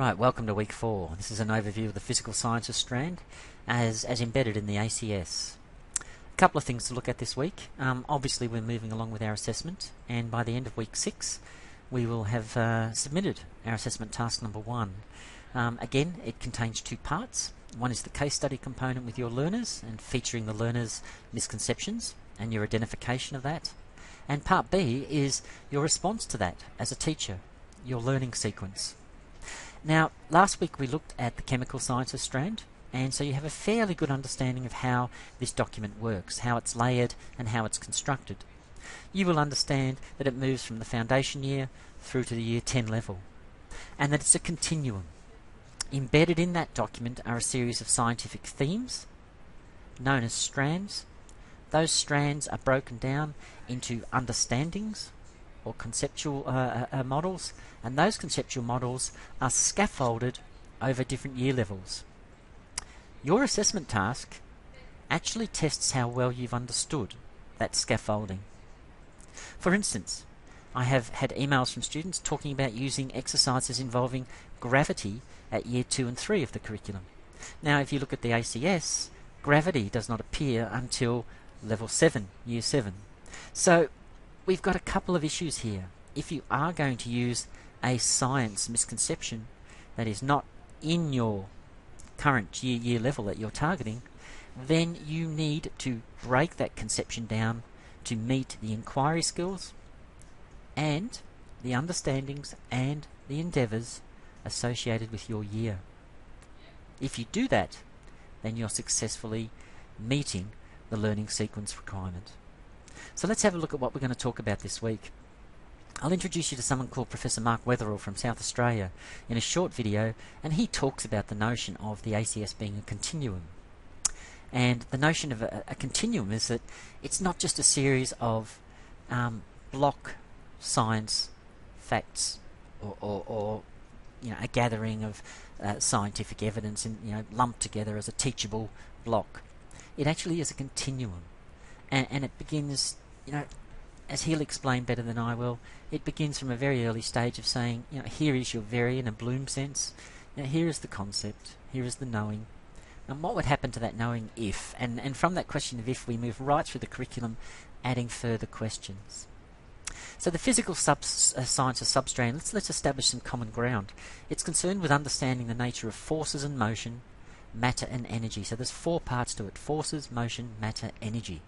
Right, welcome to week four. This is an overview of the physical sciences strand as, as embedded in the ACS. A couple of things to look at this week. Um, obviously, we're moving along with our assessment, and by the end of week six, we will have uh, submitted our assessment task number one. Um, again, it contains two parts. One is the case study component with your learners and featuring the learners' misconceptions and your identification of that. And part B is your response to that as a teacher, your learning sequence. Now, last week we looked at the chemical sciences strand, and so you have a fairly good understanding of how this document works, how it's layered, and how it's constructed. You will understand that it moves from the foundation year through to the year 10 level, and that it's a continuum. Embedded in that document are a series of scientific themes, known as strands. Those strands are broken down into understandings, or conceptual uh, uh, uh, models, and those conceptual models are scaffolded over different year levels. Your assessment task actually tests how well you've understood that scaffolding. For instance, I have had emails from students talking about using exercises involving gravity at year 2 and 3 of the curriculum. Now, if you look at the ACS, gravity does not appear until level 7, year 7. So we've got a couple of issues here. If you are going to use a science misconception that is not in your current year year level that you're targeting, then you need to break that conception down to meet the inquiry skills and the understandings and the endeavours associated with your year. If you do that, then you're successfully meeting the learning sequence requirement. So let's have a look at what we're going to talk about this week. I'll introduce you to someone called Professor Mark Weatherall from South Australia in a short video, and he talks about the notion of the ACS being a continuum. And the notion of a, a continuum is that it's not just a series of um, block science facts or, or, or, you know a gathering of uh, scientific evidence and you know lumped together as a teachable block. It actually is a continuum and, and it begins, you know, as he'll explain better than I will, it begins from a very early stage of saying, you know, here is your very, in a Bloom sense, know, here is the concept, here is the knowing, and what would happen to that knowing if? And, and from that question of if, we move right through the curriculum, adding further questions. So the physical sub, uh, science of substrand, let's, let's establish some common ground. It's concerned with understanding the nature of forces and motion, matter and energy. So there's four parts to it, forces, motion, matter, energy.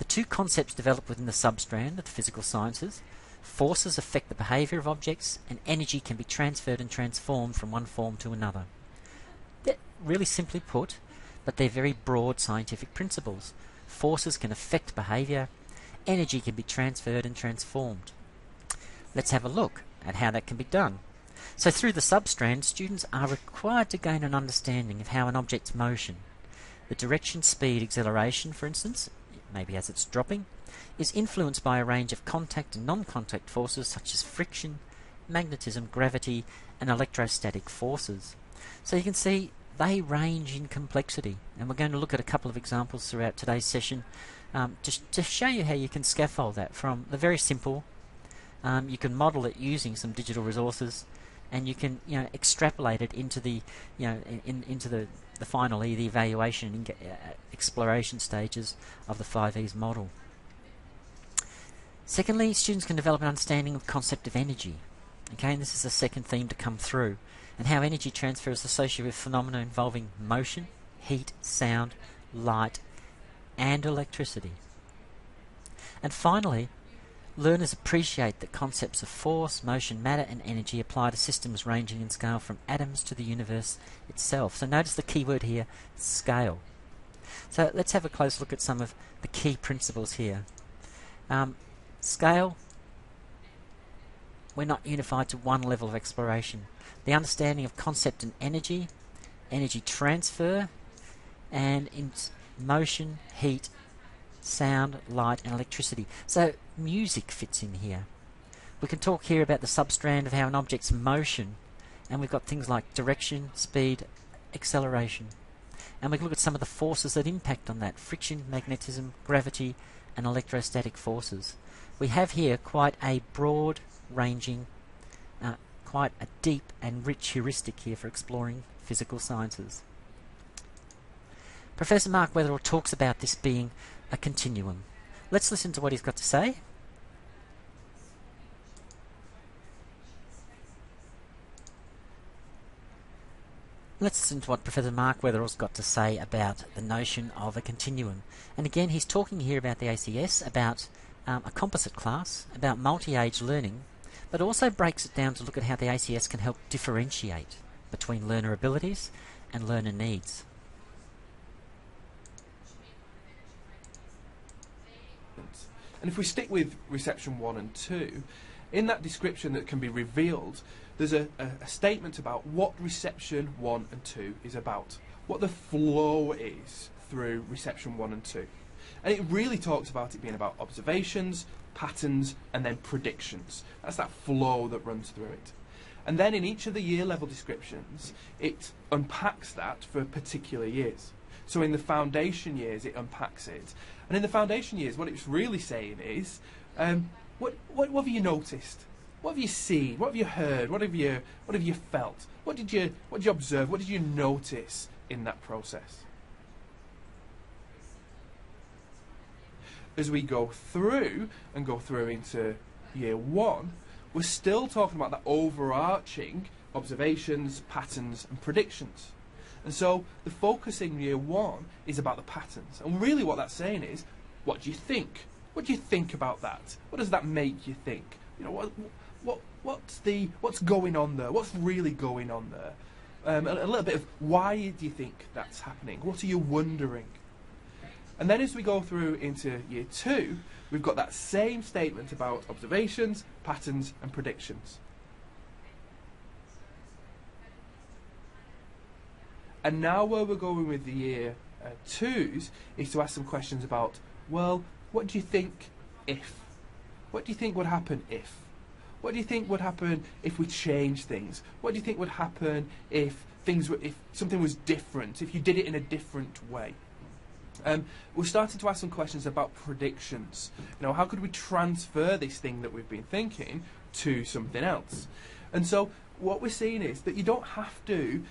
The two concepts developed within the substrand of the physical sciences forces affect the behavior of objects, and energy can be transferred and transformed from one form to another. They're really simply put, but they're very broad scientific principles. Forces can affect behavior, energy can be transferred and transformed. Let's have a look at how that can be done. So through the substrand, students are required to gain an understanding of how an object's motion, the direction, speed, acceleration, for instance, maybe as it's dropping, is influenced by a range of contact and non-contact forces such as friction, magnetism, gravity, and electrostatic forces. So you can see they range in complexity, and we're going to look at a couple of examples throughout today's session um, to, to show you how you can scaffold that from the very simple. Um, you can model it using some digital resources, and you can you know extrapolate it into the you know in, into the the final E, the evaluation and uh, exploration stages of the 5E's model. Secondly, students can develop an understanding of concept of energy. Okay, and this is the second theme to come through, and how energy transfer is associated with phenomena involving motion, heat, sound, light, and electricity. And finally, Learners appreciate that concepts of force, motion, matter, and energy apply to systems ranging in scale from atoms to the universe itself. So notice the key word here, scale. So let's have a close look at some of the key principles here. Um, scale, we're not unified to one level of exploration. The understanding of concept and energy, energy transfer, and in motion, heat, sound, light, and electricity. So music fits in here. We can talk here about the substrand of how an object's motion, and we've got things like direction, speed, acceleration. And we can look at some of the forces that impact on that friction, magnetism, gravity, and electrostatic forces. We have here quite a broad ranging uh, quite a deep and rich heuristic here for exploring physical sciences. Professor Mark Weatherall talks about this being a continuum. Let's listen to what he's got to say. Let's listen to what Professor Mark Weatherall's got to say about the notion of a continuum. And again, he's talking here about the ACS, about um, a composite class, about multi-age learning, but also breaks it down to look at how the ACS can help differentiate between learner abilities and learner needs. And if we stick with reception 1 and 2, in that description that can be revealed, there's a, a, a, statement about what reception 1 and 2 is about, what the flow is through reception 1 and 2. And it really talks about it being about observations, patterns, and then predictions. That's that flow that runs through it. And then in each of the year level descriptions, it unpacks that for particular years. So in the foundation years, it unpacks it. And in the foundation years, what it's really saying is, um, what, what, what have you noticed? What have you seen? What have you heard? What have you, what have you felt? What did you, what did you observe? What did you notice in that process? As we go through and go through into year one, we're still talking about that overarching observations, patterns, and predictions. And so the focus in year one is about the patterns. And really what that's saying is, what do you think? What do you think about that? What does that make you think? You know, what, what, what's, the, what's going on there? What's really going on there? Um, a, a little bit of why do you think that's happening? What are you wondering? And then as we go through into year two, we've got that same statement about observations, patterns, and predictions. And now where we're going with the year uh, twos is to ask some questions about, well, what do you think if? What do you think would happen if? What do you think would happen if we change things? What do you think would happen if things were, if something was different, if you did it in a different way? Um, we're starting to ask some questions about predictions. You know, how could we transfer this thing that we've been thinking to something else? And so what we're seeing is that you don't have to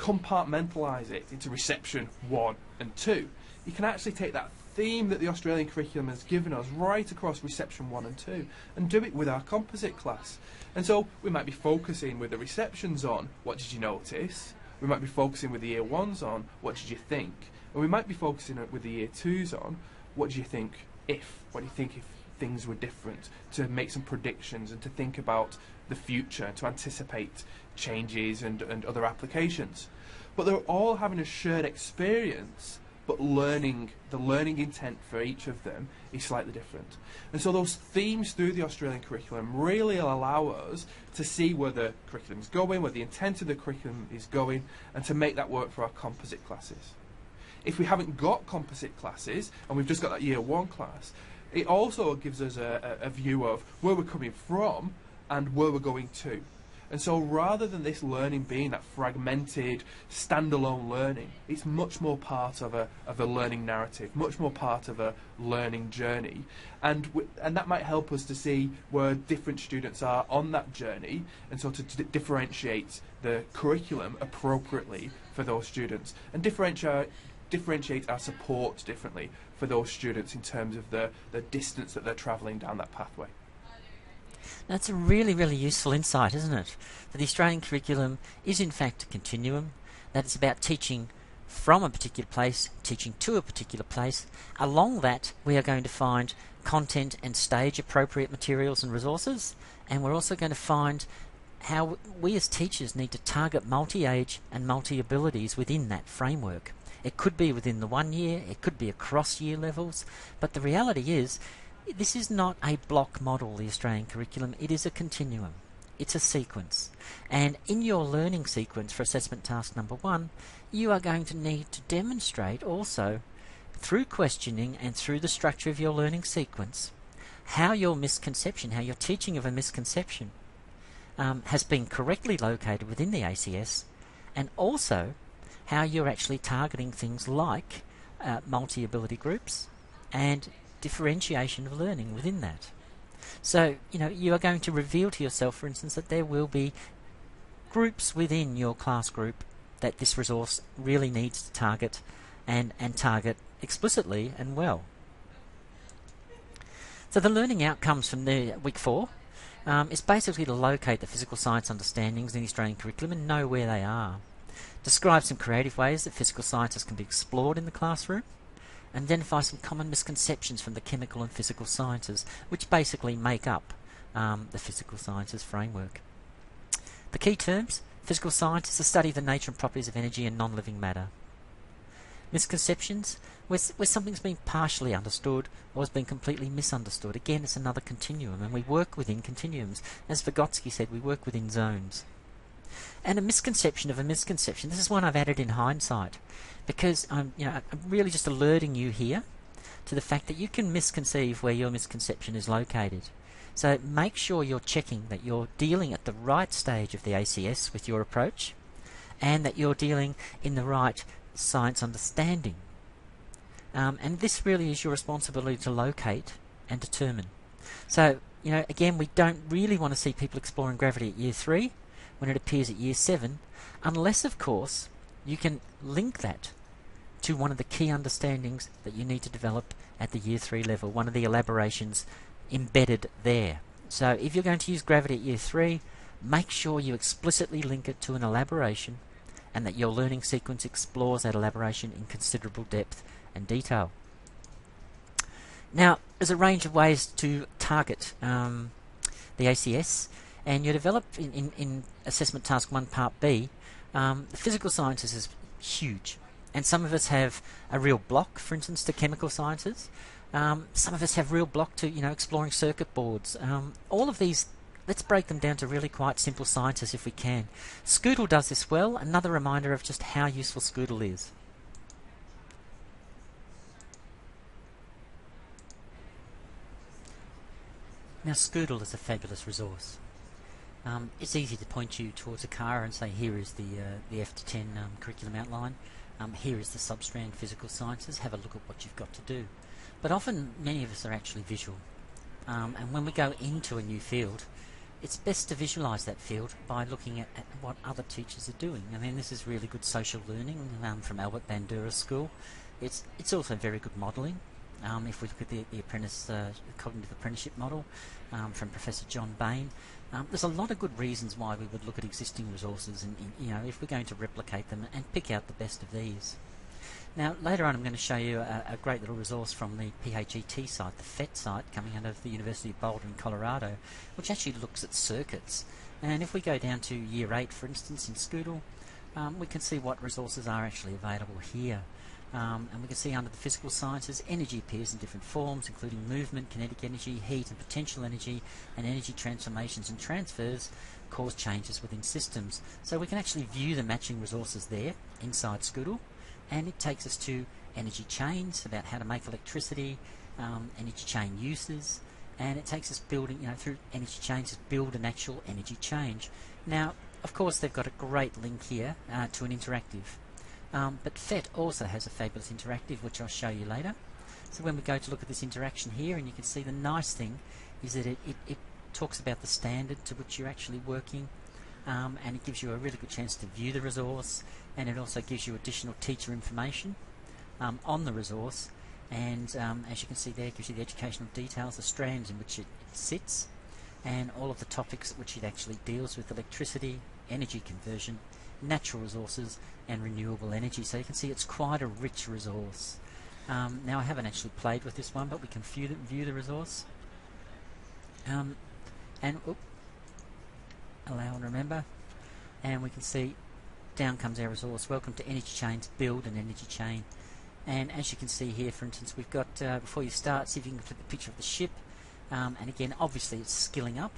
compartmentalize it into reception one and two. You can actually take that theme that the Australian curriculum has given us right across reception one and two and do it with our composite class. And so we might be focusing with the receptions on what did you notice? We might be focusing with the year ones on what did you think? And we might be focusing with the year twos on what do you think if? What do you think if things were different? To make some predictions and to think about the future, to anticipate changes and, and other applications. But they're all having a shared experience, but learning, the learning intent for each of them is slightly different. And so those themes through the Australian curriculum really allow us to see where the curriculum is going, where the intent of the curriculum is going, and to make that work for our composite classes. If we haven't got composite classes, and we've just got that year one class, it also gives us a, a, view of where we're coming from and where we're going to. And so rather than this learning being that fragmented, standalone learning, it's much more part of a, of a learning narrative, much more part of a learning journey. And, and that might help us to see where different students are on that journey and so to d- differentiate the curriculum appropriately for those students and differentiate differentiate our support differently for those students in terms of the, the distance that they're travelling down that pathway. That's a really, really useful insight, isn't it? That the Australian curriculum is in fact a continuum, that it's about teaching from a particular place, teaching to a particular place. Along that, we are going to find content and stage appropriate materials and resources, and we're also going to find how we as teachers need to target multi age and multi abilities within that framework. It could be within the one year, it could be across year levels, but the reality is this is not a block model, the Australian curriculum, it is a continuum. It's a sequence. And in your learning sequence for assessment task number one, you are going to need to demonstrate also through questioning and through the structure of your learning sequence how your misconception, how your teaching of a misconception um, has been correctly located within the ACS and also how you're actually targeting things like uh, multi ability groups and differentiation of learning within that. So, you know, you are going to reveal to yourself, for instance, that there will be groups within your class group that this resource really needs to target and, and target explicitly and well. So the learning outcomes from the week four um, is basically to locate the physical science understandings in the Australian curriculum and know where they are. Describe some creative ways that physical sciences can be explored in the classroom. And identify some common misconceptions from the chemical and physical sciences, which basically make up um, the physical sciences framework. The key terms physical science is the study of the nature and properties of energy and non living matter. Misconceptions, where, where something's been partially understood or has been completely misunderstood. Again, it's another continuum, and we work within continuums. As Vygotsky said, we work within zones. And a misconception of a misconception. This is one I've added in hindsight, because I'm, you know, I'm really just alerting you here to the fact that you can misconceive where your misconception is located. So make sure you're checking that you're dealing at the right stage of the ACS with your approach, and that you're dealing in the right science understanding. Um, and this really is your responsibility to locate and determine. So, you know, again, we don't really want to see people exploring gravity at year three when it appears at year seven, unless, of course, you can link that to one of the key understandings that you need to develop at the year three level, one of the elaborations embedded there. So, if you're going to use gravity at year three, make sure you explicitly link it to an elaboration and that your learning sequence explores that elaboration in considerable depth and detail. Now, there's a range of ways to target um, the ACS, and you develop in, in, in, Assessment Task 1 Part B, um, the physical sciences is huge, and some of us have a real block, for instance, to chemical sciences. Um, some of us have real block to, you know, exploring circuit boards. Um, all of these Let's break them down to really quite simple sciences if we can. Scootle does this well, another reminder of just how useful Scootle is. Now Scootle is a fabulous resource. Um, it's easy to point you towards a car and say here is the uh, the F to 10 um, curriculum outline, um, here is the substrand physical sciences, have a look at what you've got to do. But often many of us are actually visual. Um, and when we go into a new field, it's best to visualize that field by looking at, at, what other teachers are doing. I mean, this is really good social learning um, from Albert Bandura School. It's it's also very good modelling. Um, if we look at the, the apprentice uh, cognitive apprenticeship model um, from Professor John Bain, um, there's a lot of good reasons why we would look at existing resources and, you know if we're going to replicate them and pick out the best of these. Now, later on, I'm going to show you a, a, great little resource from the PHET site, the PhET site, coming out of the University of Boulder in Colorado, which actually looks at circuits. And if we go down to year 8, for instance, in Scootle, um, we can see what resources are actually available here. Um, and we can see under the physical sciences, energy appears in different forms, including movement, kinetic energy, heat and potential energy, and energy transformations and transfers cause changes within systems. So we can actually view the matching resources there inside Scootle and it takes us to energy chains about how to make electricity, um, energy chain uses, and it takes us building, you know, through energy chains to build an actual energy change. Now, of course, they've got a great link here uh, to an interactive, um, but PhET also has a fabulous interactive, which I'll show you later. So when we go to look at this interaction here, and you can see the nice thing is that it, it, it talks about the standard to which you're actually working, um, and it gives you a really good chance to view the resource and it also gives you additional teacher information um, on the resource and um, as you can see there it gives you the educational details, the strands in which it, it sits and all of the topics which it actually deals with electricity, energy conversion, natural resources and renewable energy. So you can see it's quite a rich resource. Um, now I haven't actually played with this one but we can view the, view the resource. Um, and allow and remember. And we can see down comes our resource. Welcome to energy chains build an energy chain. And as you can see here for instance we've got uh, before you start see if you can put the picture of the ship. Um, and again obviously it's skilling up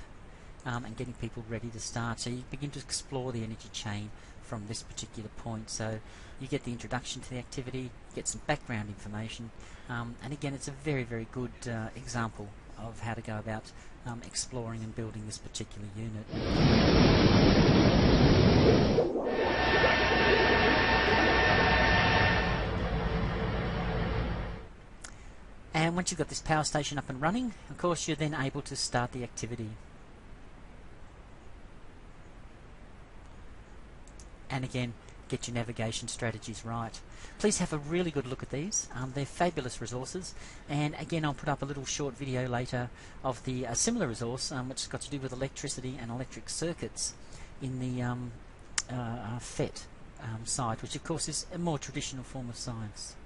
um, and getting people ready to start. So you begin to explore the energy chain from this particular point so you get the introduction to the activity get some background information um, and again it's a very very good uh, example of how to go about um, exploring and building this particular unit. And once you've got this power station up and running, of course, you're then able to start the activity. And again, get your navigation strategies right. Please have a really good look at these. Um, they're fabulous resources. And again, I'll put up a little short video later of the similar resource, um, which has got to do with electricity and electric circuits in the um, uh, uh, PhET um, side, which of course is a more traditional form of science.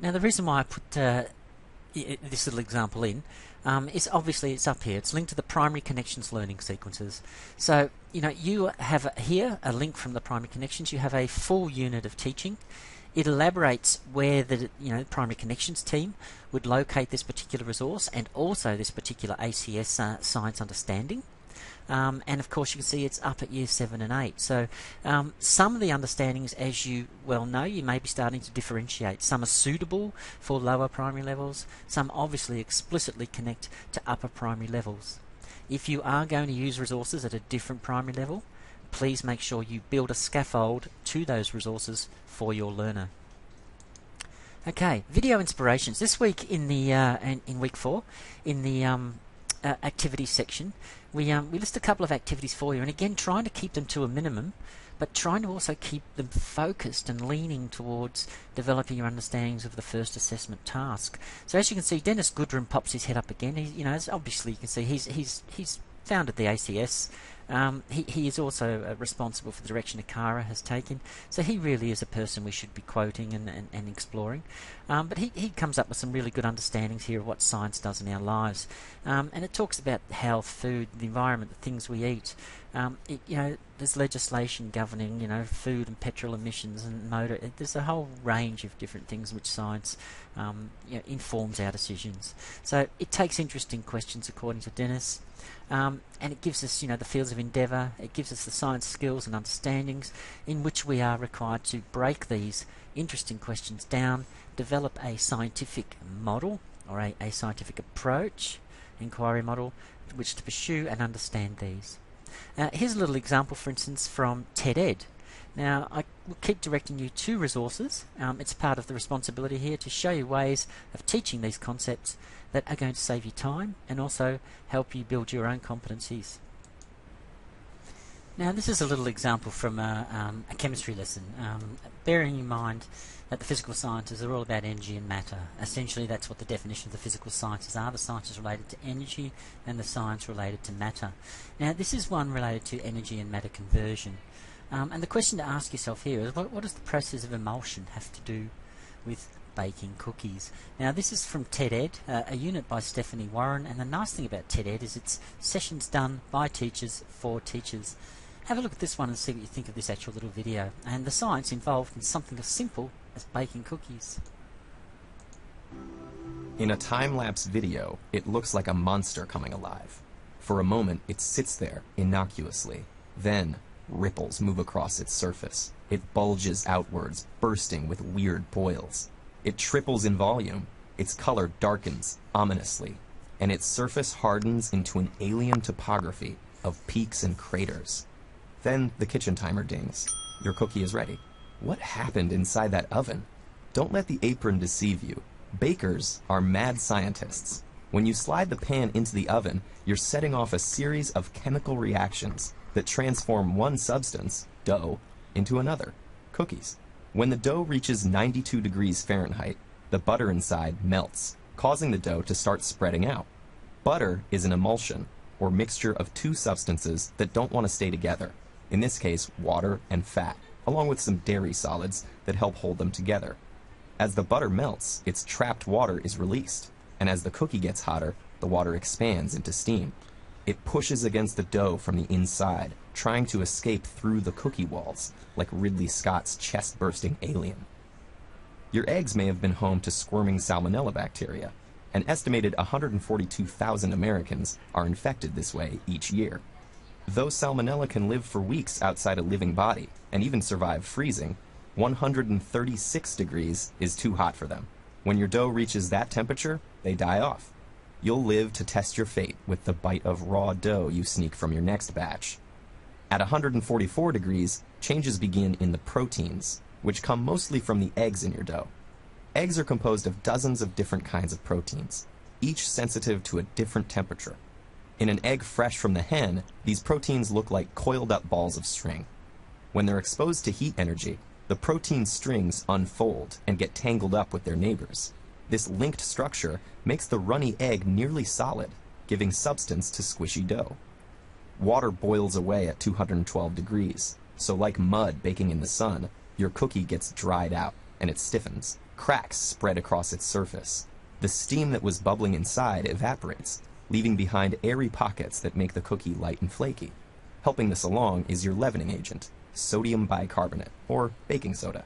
Now, the reason why I put uh, this little example in um, is obviously it's up here. It's linked to the primary connections learning sequences. So, you know, you have here a link from the primary connections. You have a full unit of teaching. It elaborates where the you know primary connections team would locate this particular resource and also this particular ACS uh, science understanding. Um, and of course, you can see it's up at year 7 and 8. So, um, some of the understandings, as you well know, you may be starting to differentiate. Some are suitable for lower primary levels, some obviously explicitly connect to upper primary levels. If you are going to use resources at a different primary level, please make sure you build a scaffold to those resources for your learner. Okay, video inspirations. This week in the uh, in, in, week four, in the um, uh, activities section, we um, we list a couple of activities for you, and again, trying to keep them to a minimum, but trying to also keep them focused and leaning towards developing your understandings of the first assessment task. So as you can see, Denis Goodrum pops his head up again. He, you know, obviously you can see he's he's he's founded the ACS. Um, he, he is also uh, responsible for the direction ACARA has taken, so he really is a person we should be quoting and, and, and exploring. Um, but he, he comes up with some really good understandings here of what science does in our lives. Um, and it talks about health, food, the environment, the things we eat. Um, it, you know, there's legislation governing, you know, food and petrol emissions and motor. There's a whole range of different things which science um, you know, informs our decisions. So it takes interesting questions, according to Denis. Um, and it gives us, you know, the fields of endeavour. It gives us the science skills and understandings in which we are required to break these interesting questions down, develop a scientific model or a, a scientific approach, inquiry model, which to pursue and understand these. Uh, here's a little example, for instance, from TED Ed. Now, I will keep directing you to resources. Um, it's part of the responsibility here to show you ways of teaching these concepts that are going to save you time and also help you build your own competencies. Now, this is a little example from a, um, a chemistry lesson, um, bearing in mind that the physical sciences are all about energy and matter. Essentially, that's what the definition of the physical sciences are the sciences related to energy and the science related to matter. Now, this is one related to energy and matter conversion. Um, and the question to ask yourself here is what, what does the process of emulsion have to do with baking cookies? Now, this is from TED Ed, uh, a unit by Stephanie Warren, and the nice thing about TED Ed is it's sessions done by teachers for teachers. Have a look at this one and see what you think of this actual little video, and the science involved in something as simple as baking cookies. In a time-lapse video, it looks like a monster coming alive. For a moment, it sits there innocuously. Then, Ripples move across its surface. It bulges outwards, bursting with weird boils. It triples in volume. Its color darkens ominously, and its surface hardens into an alien topography of peaks and craters. Then the kitchen timer dings. Your cookie is ready. What happened inside that oven? Don't let the apron deceive you. Bakers are mad scientists. When you slide the pan into the oven, you're setting off a series of chemical reactions that transform one substance, dough, into another, cookies. When the dough reaches 92 degrees Fahrenheit, the butter inside melts, causing the dough to start spreading out. Butter is an emulsion, or mixture of two substances that don't want to stay together, in this case, water and fat, along with some dairy solids that help hold them together. As the butter melts, its trapped water is released, and as the cookie gets hotter, the water expands into steam. It pushes against the dough from the inside, trying to escape through the cookie walls, like Ridley Scott's chest bursting alien. Your eggs may have been home to squirming salmonella bacteria. An estimated 142,000 Americans are infected this way each year. Though salmonella can live for weeks outside a living body and even survive freezing, 136 degrees is too hot for them. When your dough reaches that temperature, they die off. You'll live to test your fate with the bite of raw dough you sneak from your next batch. At 144 degrees, changes begin in the proteins, which come mostly from the eggs in your dough. Eggs are composed of dozens of different kinds of proteins, each sensitive to a different temperature. In an egg fresh from the hen, these proteins look like coiled up balls of string. When they're exposed to heat energy, the protein strings unfold and get tangled up with their neighbors. This linked structure makes the runny egg nearly solid, giving substance to squishy dough. Water boils away at 212 degrees, so like mud baking in the sun, your cookie gets dried out and it stiffens. Cracks spread across its surface. The steam that was bubbling inside evaporates, leaving behind airy pockets that make the cookie light and flaky. Helping this along is your leavening agent, sodium bicarbonate, or baking soda.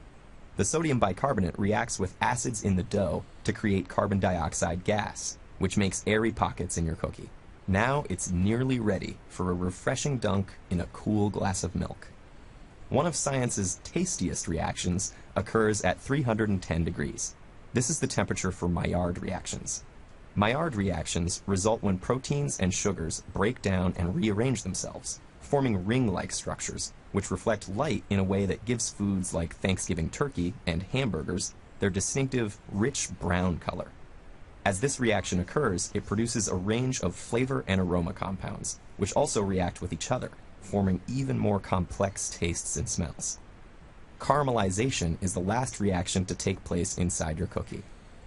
The sodium bicarbonate reacts with acids in the dough to create carbon dioxide gas, which makes airy pockets in your cookie. Now it's nearly ready for a refreshing dunk in a cool glass of milk. One of science's tastiest reactions occurs at 310 degrees. This is the temperature for Maillard reactions. Maillard reactions result when proteins and sugars break down and rearrange themselves, forming ring-like structures, which reflect light in a way that gives foods like Thanksgiving turkey and hamburgers their distinctive rich brown color. As this reaction occurs, it produces a range of flavor and aroma compounds, which also react with each other, forming even more complex tastes and smells. Caramelization is the last reaction to take place inside your cookie.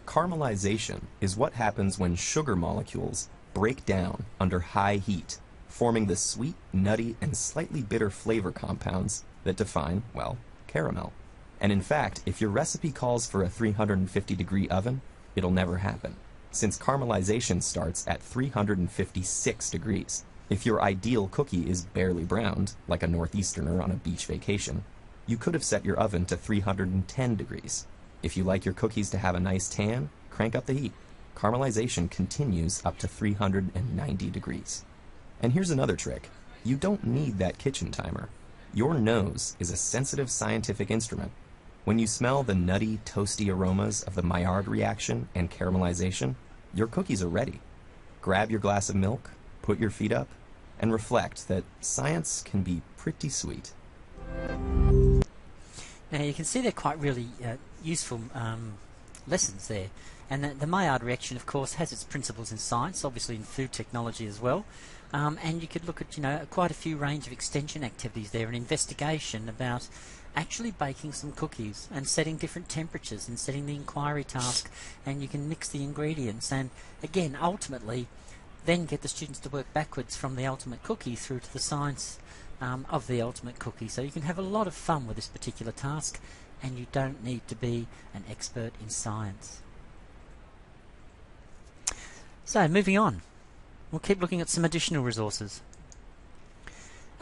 Caramelization is what happens when sugar molecules break down under high heat, forming the sweet, nutty, and slightly bitter flavor compounds that define, well, caramel. And in fact, if your recipe calls for a 350 degree oven, it'll never happen, since caramelization starts at 356 degrees. If your ideal cookie is barely browned, like a Northeasterner on a beach vacation, you could have set your oven to 310 degrees. If you like your cookies to have a nice tan, crank up the heat. Caramelization continues up to 390 degrees. And here's another trick. You don't need that kitchen timer. Your nose is a sensitive scientific instrument. When you smell the nutty, toasty aromas of the Maillard reaction and caramelization, your cookies are ready. Grab your glass of milk, put your feet up, and reflect that science can be pretty sweet. Now you can see they're quite really uh, useful um, lessons there. And the, the, Maillard reaction, of course, has its principles in science, obviously in food technology as well. Um, and you could look at, you know, quite a few range of extension activities there, an investigation about actually baking some cookies and setting different temperatures and setting the inquiry task, and you can mix the ingredients. And again, ultimately, then get the students to work backwards from the ultimate cookie through to the science um, of the ultimate cookie. So you can have a lot of fun with this particular task and you don't need to be an expert in science. So moving on, we'll keep looking at some additional resources.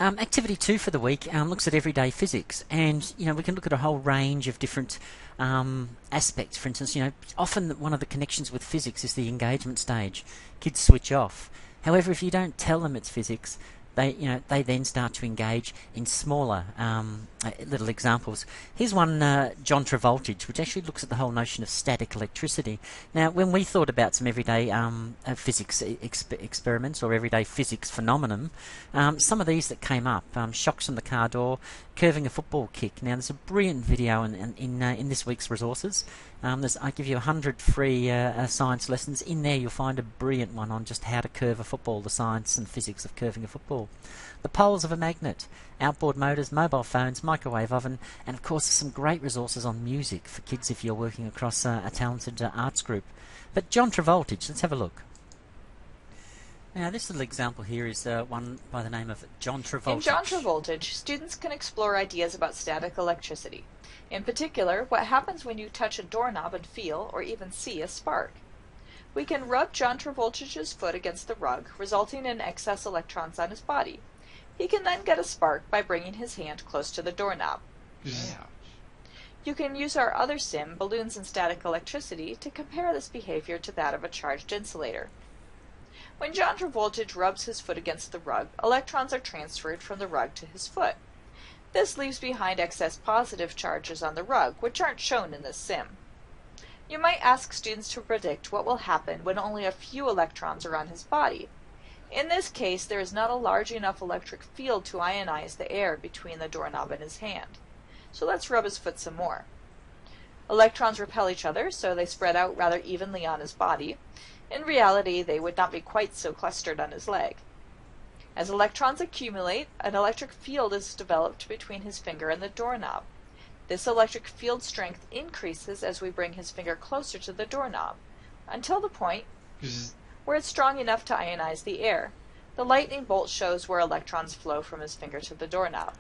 Um, activity two for the week um, looks at everyday physics, and you know we can look at a whole range of different um, aspects. For instance, you know often one of the connections with physics is the engagement stage. Kids switch off. However, if you don't tell them it's physics, they you know they then start to engage in smaller um, uh, little examples. Here's one, uh, John Travoltage, which actually looks at the whole notion of static electricity. Now, when we thought about some everyday um, uh, physics exp- experiments or everyday physics phenomenon, um, some of these that came up, um, shocks from the car door, curving a football kick. Now, there's a brilliant video in in in, uh, this week's resources. Um, I give you a hundred free uh, uh, science lessons. In there, you'll find a brilliant one on just how to curve a football, the science and physics of curving a football the poles of a magnet, outboard motors, mobile phones, microwave oven, and of course some great resources on music for kids if you're working across uh, a talented uh, arts group. But John voltage, let's have a look. Now, this little example here is uh, one by the name of John voltage. In John Travoltage, students can explore ideas about static electricity. In particular, what happens when you touch a doorknob and feel, or even see, a spark. We can rub John Travoltage's foot against the rug, resulting in excess electrons on his body. He can then get a spark by bringing his hand close to the doorknob. Yeah. You can use our other sim, balloons and static electricity, to compare this behavior to that of a charged insulator. When John Travoltage rubs his foot against the rug, electrons are transferred from the rug to his foot. This leaves behind excess positive charges on the rug, which aren't shown in this sim. You might ask students to predict what will happen when only a few electrons are on his body. In this case, there is not a large enough electric field to ionize the air between the doorknob and his hand. So let's rub his foot some more. Electrons repel each other, so they spread out rather evenly on his body. In reality, they would not be quite so clustered on his leg. As electrons accumulate, an electric field is developed between his finger and the doorknob. This electric field strength increases as we bring his finger closer to the doorknob, until the point where it's strong enough to ionize the air. The lightning bolt shows where electrons flow from his finger to the doorknob.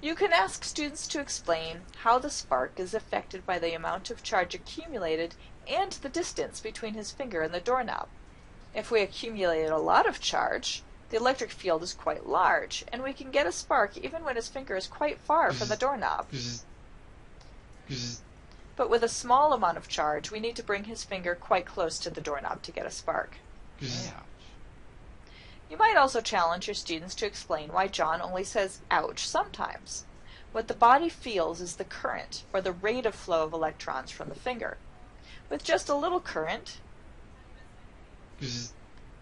You can ask students to explain how the spark is affected by the amount of charge accumulated and the distance between his finger and the doorknob. If we accumulate a lot of charge, the electric field is quite large, and we can get a spark even when his finger is quite far from the doorknob. But with a small amount of charge, we need to bring his finger quite close to the doorknob to get a spark. You might also challenge your students to explain why John only says ouch sometimes. What the body feels is the current, or the rate of flow of electrons from the finger. With just a little current,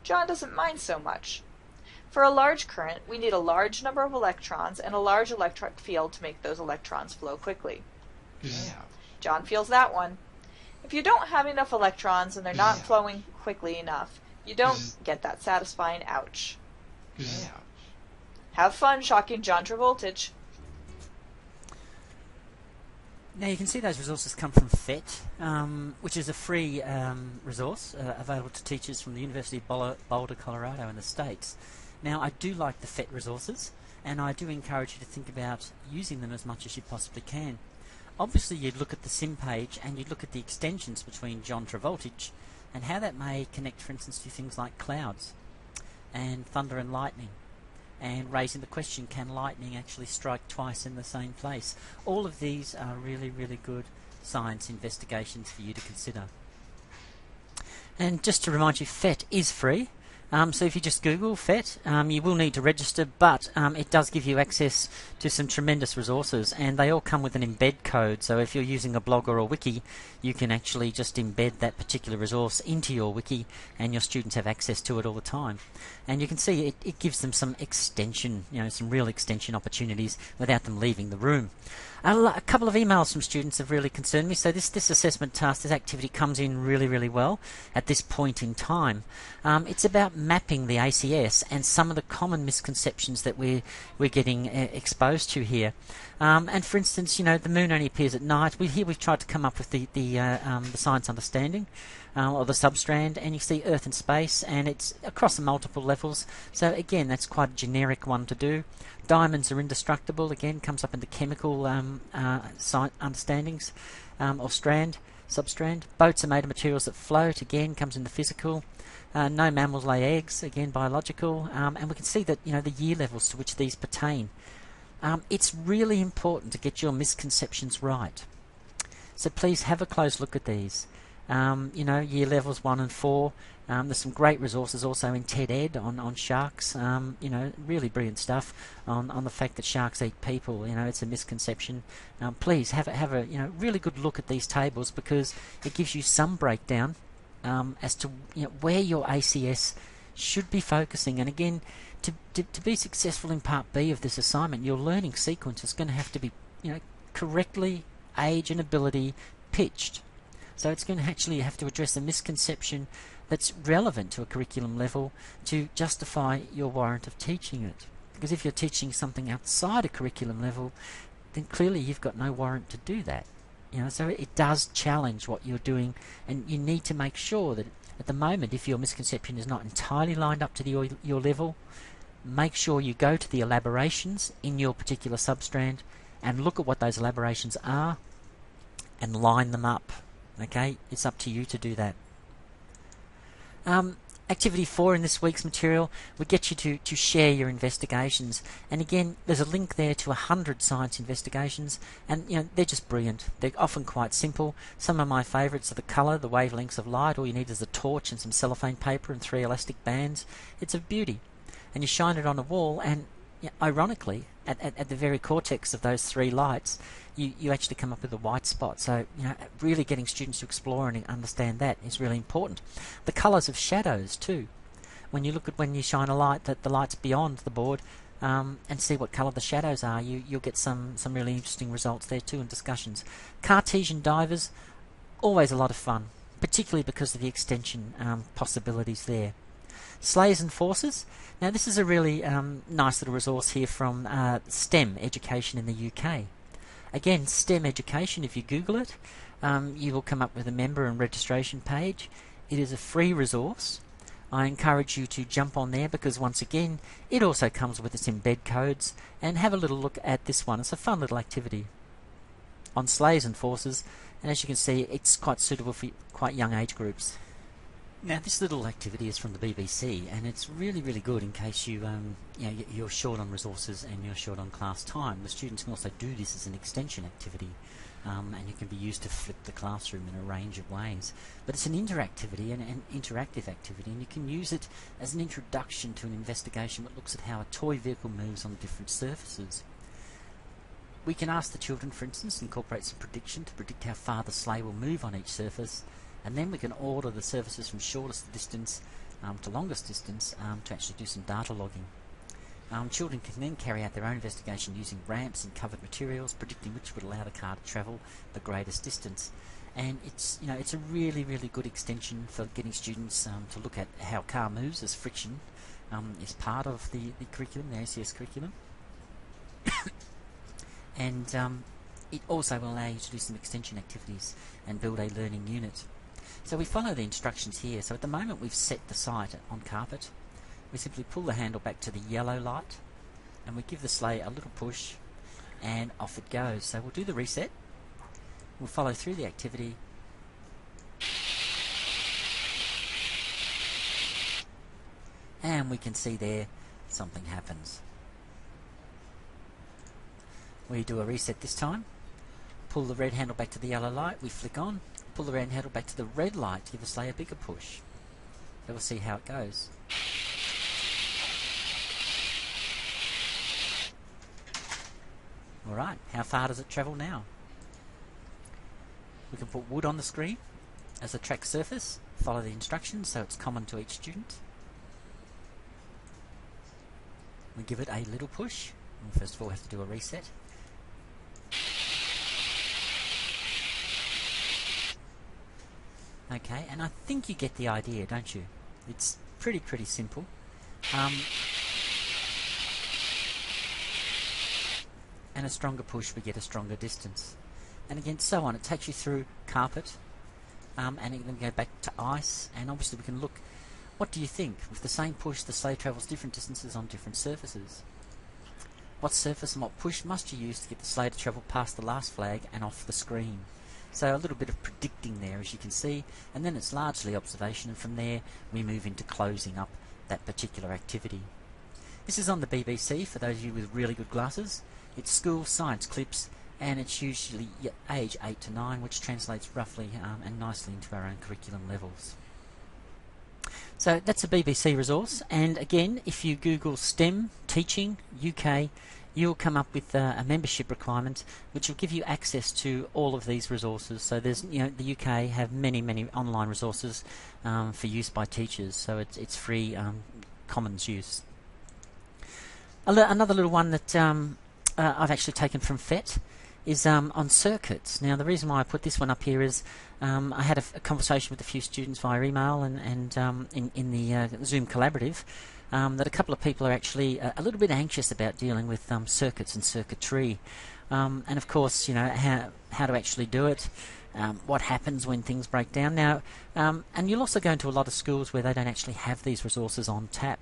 John doesn't mind so much. For a large current, we need a large number of electrons and a large electric field to make those electrons flow quickly. John feels that one. If you don't have enough electrons and they're not flowing quickly enough, you don't get that satisfying ouch. Yeah. Have fun shocking John Travoltage. Now you can see those resources come from PhET, um, which is a free um, resource uh, available to teachers from the University of Boulder, Boulder, Colorado in the States. Now I do like the PhET resources and I do encourage you to think about using them as much as you possibly can. Obviously you'd look at the sim page and you'd look at the extensions between John Travoltage and how that may connect for instance to things like clouds and thunder and lightning and raising the question can lightning actually strike twice in the same place? All of these are really, really good science investigations for you to consider. And just to remind you, PhET is free. Um, so if you just Google PhET, um, you will need to register, but um, it does give you access to some tremendous resources, and they all come with an embed code. So if you're using a blog or a wiki, you can actually just embed that particular resource into your wiki, and your students have access to it all the time. And you can see it, it gives them some extension, you know, some real extension opportunities without them leaving the room. A, a couple of emails from students have really concerned me. So this this assessment task, this activity comes in really really well at this point in time. Um, it's about mapping the ACS and some of the common misconceptions that we're we're getting uh, exposed to here. Um, and for instance, you know, the moon only appears at night. We here we've tried to come up with the the, uh, um, the science understanding. Uh, or the substrand, and you see Earth and space, and it's across multiple levels. So again, that's quite a generic one to do. Diamonds are indestructible. Again, comes up in the chemical um, uh, understandings um, or strand, substrand. Boats are made of materials that float. Again, comes in the physical. Uh, no mammals lay eggs. Again, biological. Um, and we can see that you know the year levels to which these pertain. Um, it's really important to get your misconceptions right. So please have a close look at these. Um, you know, year levels one and four. Um, there's some great resources also in TED Ed on, on sharks. Um, you know, really brilliant stuff on, on the fact that sharks eat people. You know, it's a misconception. Um, please have a, have a you know really good look at these tables because it gives you some breakdown um, as to you know, where your ACS should be focusing. And again, to, to, to be successful in Part B of this assignment, your learning sequence is going to have to be you know correctly age and ability pitched. So it's going to actually have to address a misconception that's relevant to a curriculum level to justify your warrant of teaching it. Because if you're teaching something outside a curriculum level, then clearly you've got no warrant to do that. You know, so it does challenge what you're doing, and you need to make sure that at the moment, if your misconception is not entirely lined up to the, your, your level, make sure you go to the elaborations in your particular substrand and look at what those elaborations are and line them up Okay, it's up to you to do that. Um, activity four in this week's material would get you to, to share your investigations. And again, there's a link there to 100 science investigations, and you know they're just brilliant. They're often quite simple. Some of my favourites are the colour, the wavelengths of light. All you need is a torch and some cellophane paper and three elastic bands. It's a beauty. And you shine it on a wall, and ironically, at, at, at the very cortex of those three lights, you, you actually come up with a white spot. So, you know, really getting students to explore and understand that is really important. The colours of shadows, too. When you look at when you shine a light, that the light's beyond the board, um, and see what colour the shadows are. You, you'll get some, some really interesting results there too in discussions. Cartesian divers, always a lot of fun, particularly because of the extension um, possibilities there. Sleighs and Forces. Now, this is a really um, nice little resource here from uh, STEM Education in the UK. Again, STEM Education, if you Google it, um, you will come up with a member and registration page. It is a free resource. I encourage you to jump on there because once again, it also comes with its embed codes and have a little look at this one. It's a fun little activity on sleighs and forces, and as you can see, it's quite suitable for quite young age groups. Now, this little activity is from the BBC, and it's really, really good in case you, um, you know, you're short on resources and you're short on class time. The students can also do this as an extension activity, um, and it can be used to flip the classroom in a range of ways. But it's an interactivity and an interactive activity, and you can use it as an introduction to an investigation that looks at how a toy vehicle moves on different surfaces. We can ask the children, for instance, incorporate some prediction to predict how far the sleigh will move on each surface and then we can order the services from shortest distance um, to longest distance um, to actually do some data logging. Um, children can then carry out their own investigation using ramps and covered materials, predicting which would allow the car to travel the greatest distance. And it's you know it's a really really good extension for getting students um, to look at how car moves as friction um, is part of the, the curriculum, the ACS curriculum. and it also will allow you to do some extension activities and build a learning unit. So we follow the instructions here. So at the moment we've set the sight on carpet. We simply pull the handle back to the yellow light and we give the sleigh a little push and off it goes. So we'll do the reset. We'll follow through the activity. And we can see there something happens. We do a reset this time. Pull the red handle back to the yellow light. We flick on pull the round handle back to the red light to give the sleigh a bigger push. So we'll see how it goes. Alright, how far does it travel now? We can put wood on the screen as a track surface, follow the instructions so it's common to each student. We give it a little push. We First of all, have to do a reset. Okay, and I think you get the idea, don't you? It's pretty, pretty simple. Um, and a stronger push, we get a stronger distance. And again, so on. It takes you through carpet, um, and then go back to ice, and obviously we can look, what do you think? With the same push, the sleigh travels different distances on different surfaces. What surface and what push must you use to get the sleigh to travel past the last flag and off the screen? So a little bit of predicting there, as you can see, and then it's largely observation, and from there we move into closing up that particular activity. This is on the BBC for those of you with really good glasses. It's school science clips, and it's usually age 8 to 9, which translates roughly um, and nicely into our own curriculum levels. So that's a BBC resource, and again, if you Google STEM teaching UK, you'll come up with uh, a membership requirement which will give you access to all of these resources. So there's, you know, the UK have many, many online resources um, for use by teachers, so it's, it's free um, commons use. Another little one that um, uh, I've actually taken from PhET is um, on circuits. Now, the reason why I put this one up here is um, I had a, a, conversation with a few students via email and, and um, in, in the uh, Zoom collaborative um, that a couple of people are actually a, a little bit anxious about dealing with um, circuits and circuitry. Um, and of course, you know, how, how to actually do it. Um, what happens when things break down. Now, um, and you'll also go into a lot of schools where they don't actually have these resources on tap.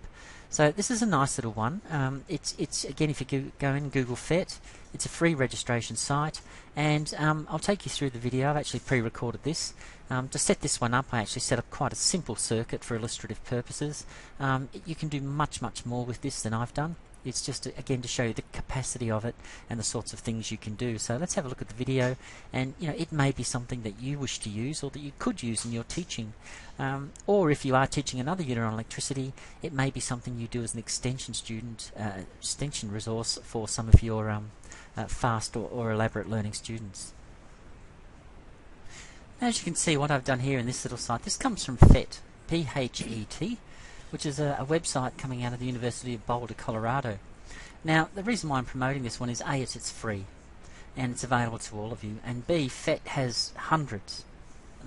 So this is a nice little one. Um, it's it's again if you go in Google PhET, it's a free registration site, and um, I'll take you through the video. I've actually pre-recorded this. Um, to set this one up, I actually set up quite a simple circuit for illustrative purposes. Um, you can do much much more with this than I've done. It's just, to, again, to show you the capacity of it and the sorts of things you can do. So let's have a look at the video. And, you know, it may be something that you wish to use or that you could use in your teaching. Um, or if you are teaching another unit on electricity, it may be something you do as an extension student, uh, extension resource for some of your um, uh, fast or, or elaborate learning students. As you can see, what I've done here in this little site, this comes from PhET, P-H-E-T, which is a, a, website coming out of the University of Boulder, Colorado. Now, the reason why I'm promoting this one is A, it's, it's free and it's available to all of you, and B, PhET has hundreds,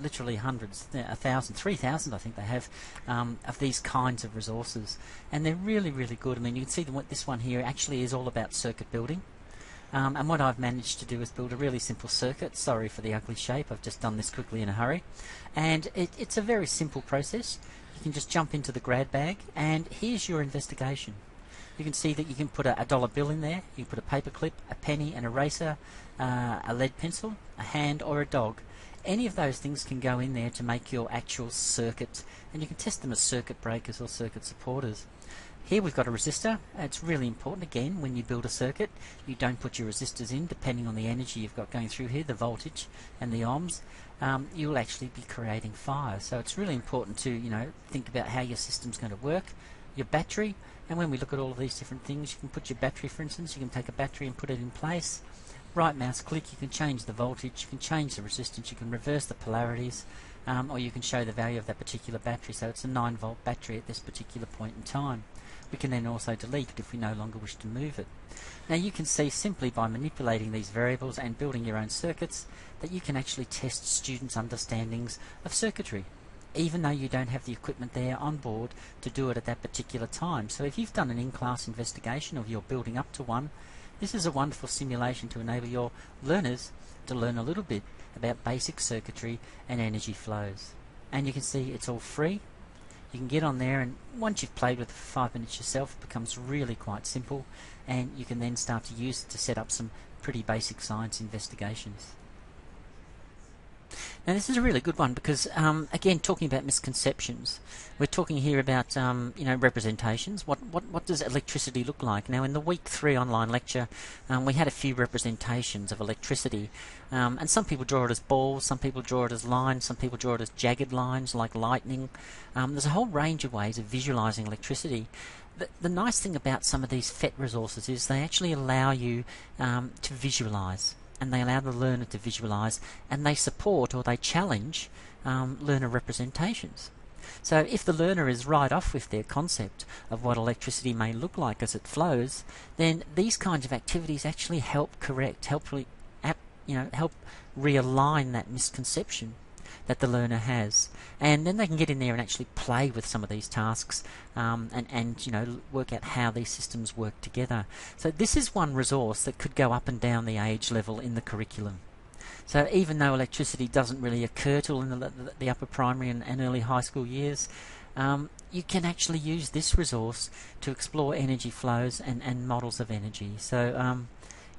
literally hundreds, a thousand, three thousand, I think they have, um, of these kinds of resources, and they're really, really good. I mean, you can see that this one here actually is all about circuit building. Um, and what I've managed to do is build a really simple circuit. Sorry for the ugly shape, I've just done this quickly in a hurry. And it, it's a very simple process. You can just jump into the grab bag, and here's your investigation. You can see that you can put a, a dollar bill in there, you can put a paper clip, a penny, an eraser, uh, a lead pencil, a hand, or a dog. Any of those things can go in there to make your actual circuit, and you can test them as circuit breakers or circuit supporters. Here we've got a resistor. It's really important again when you build a circuit you don't put your resistors in depending on the energy you've got going through here, the voltage and the ohms. Um, you'll actually be creating fire. So it's really important to you know think about how your system's going to work. Your battery, and when we look at all of these different things, you can put your battery, for instance, you can take a battery and put it in place. Right mouse click, you can change the voltage, you can change the resistance, you can reverse the polarities, um, or you can show the value of that particular battery. So it's a 9 volt battery at this particular point in time. We can then also delete it if we no longer wish to move it. Now you can see simply by manipulating these variables and building your own circuits that you can actually test students' understandings of circuitry even though you don't have the equipment there on board to do it at that particular time. So if you've done an in-class investigation or you're building up to one, this is a wonderful simulation to enable your learners to learn a little bit about basic circuitry and energy flows. And you can see it's all free. You can get on there and once you've played with it for five minutes yourself, it becomes really quite simple and you can then start to use it to set up some pretty basic science investigations. Now this is a really good one because, um, again, talking about misconceptions, we're talking here about um, you know representations. What, what what does electricity look like? Now, in the week three online lecture, um, we had a few representations of electricity, um, and some people draw it as balls, some people draw it as lines, some people draw it as jagged lines like lightning. Um, there's a whole range of ways of visualizing electricity. The, the, nice thing about some of these PhET resources is they actually allow you um, to visualize and they allow the learner to visualize and they support or they challenge um, learner representations. So if the learner is right off with their concept of what electricity may look like as it flows, then these kinds of activities actually help correct, help you know, help realign that misconception that the learner has. And then they can get in there and actually play with some of these tasks um, and, and you know work out how these systems work together. So this is one resource that could go up and down the age level in the curriculum. So even though electricity doesn't really occur till in the, the upper primary and, and, early high school years, um, you can actually use this resource to explore energy flows and, and models of energy. So um,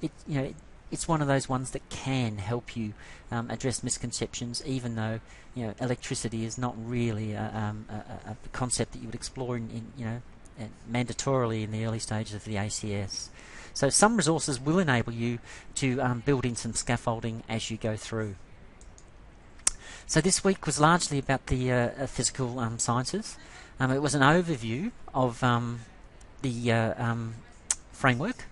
it you know it, it's one of those ones that can help you um, address misconceptions, even though you know electricity is not really a, um, a, a concept that you would explore in, in you know mandatorily in the early stages of the ACS. So some resources will enable you to um, build in some scaffolding as you go through. So this week was largely about the uh, uh physical um, sciences. Um, it was an overview of um, the uh, um, framework,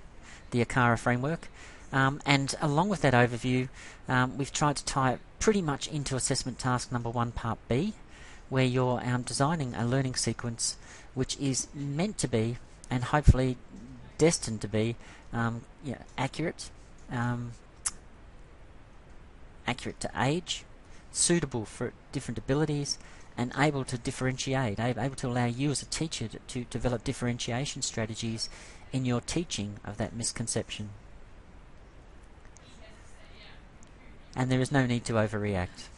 the ACARA framework, um, and along with that overview, um, we've tried to tie it pretty much into assessment task number one, part B, where you're um, designing a learning sequence which is meant to be, and hopefully destined to be, um, you know, accurate, um, accurate to age, suitable for different abilities, and able to differentiate, able to allow you as a teacher to, to develop differentiation strategies in your teaching of that misconception. And there is no need to overreact.